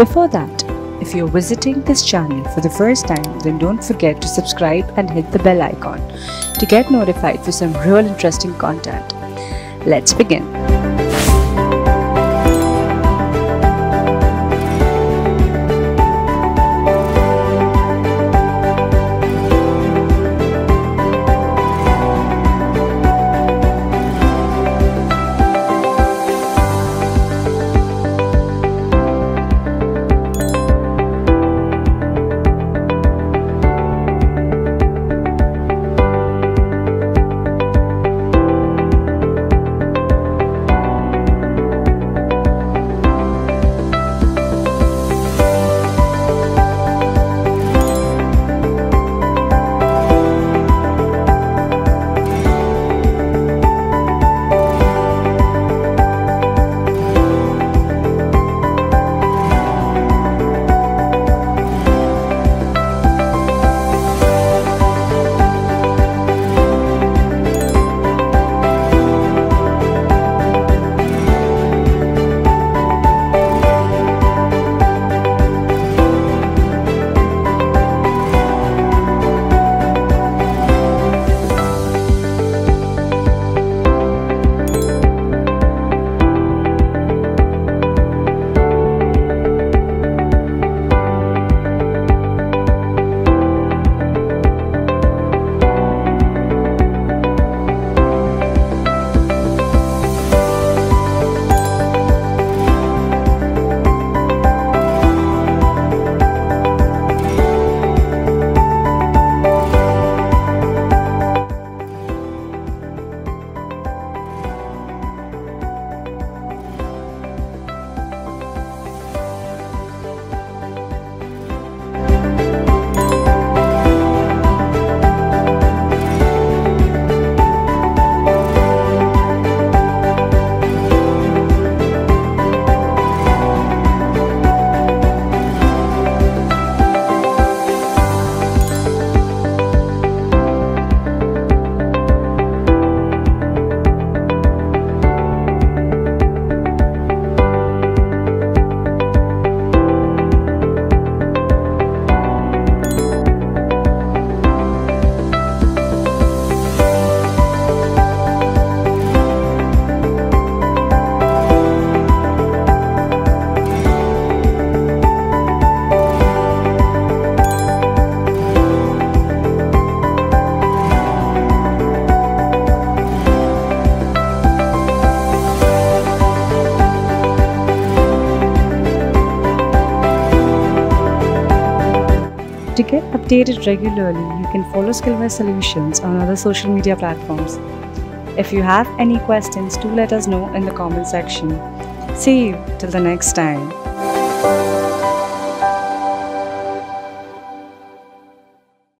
Before that, if you're visiting this channel for the first time, then don't forget to subscribe and hit the bell icon to get notified for some real interesting content. Let's begin. To get updated regularly, you can follow Skillwise Solutions on other social media platforms. If you have any questions, do let us know in the comment section. See you till the next time.